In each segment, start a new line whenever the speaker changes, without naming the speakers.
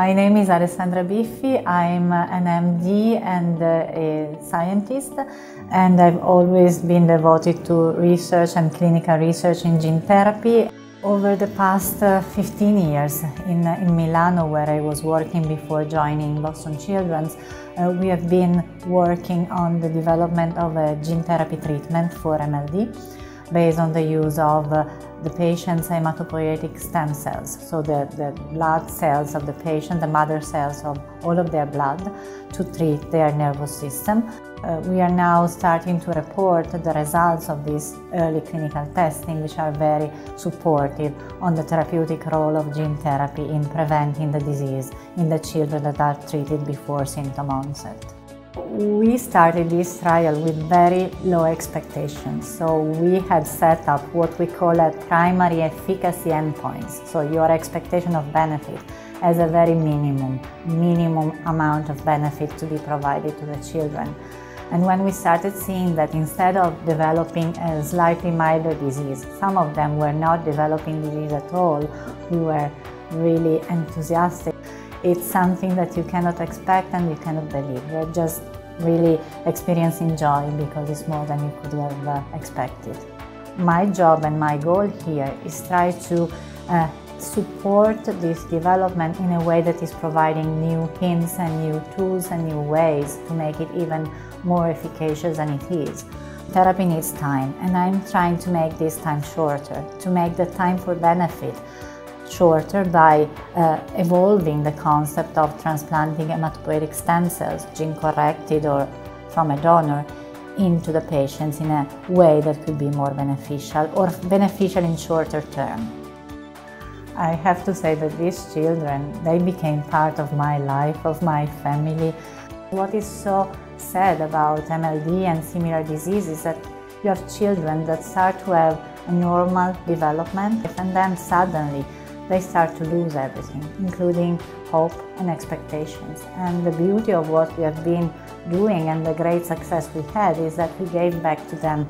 My name is Alessandra Biffi. I'm an MD and a scientist, and I've always been devoted to research and clinical research in gene therapy. Over the past uh, 15 years in, in Milano, where I was working before joining Boston Children's, uh, we have been working on the development of a gene therapy treatment for MLD based on the use of uh, the patient's hematopoietic stem cells, so the, the blood cells of the patient, the mother cells of all of their blood, to treat their nervous system. Uh, we are now starting to report the results of this early clinical testing, which are very supportive on the therapeutic role of gene therapy in preventing the disease in the children that are treated before symptom onset. We started this trial with very low expectations. So we had set up what we call a primary efficacy endpoints. So your expectation of benefit as a very minimum, minimum amount of benefit to be provided to the children. And when we started seeing that instead of developing a slightly milder disease, some of them were not developing disease at all, we were really enthusiastic. It's something that you cannot expect and you cannot believe. We're just really experiencing joy because it's more than you could have uh, expected. My job and my goal here is try to uh, support this development in a way that is providing new hints and new tools and new ways to make it even more efficacious than it is. Therapy needs time, and I'm trying to make this time shorter, to make the time for benefit shorter by uh, evolving the concept of transplanting hematopoietic stem cells, gene corrected or from a donor, into the patients in a way that could be more beneficial or beneficial in shorter term. I have to say that these children, they became part of my life, of my family. What is so sad about MLD and similar diseases is that you have children that start to have a normal development and then suddenly they start to lose everything, including hope and expectations. And the beauty of what we have been doing and the great success we had is that we gave back to them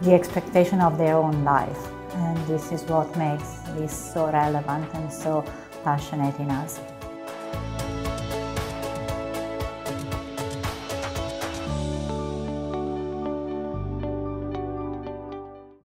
the expectation of their own life. And this is what makes this so relevant and so passionate in us.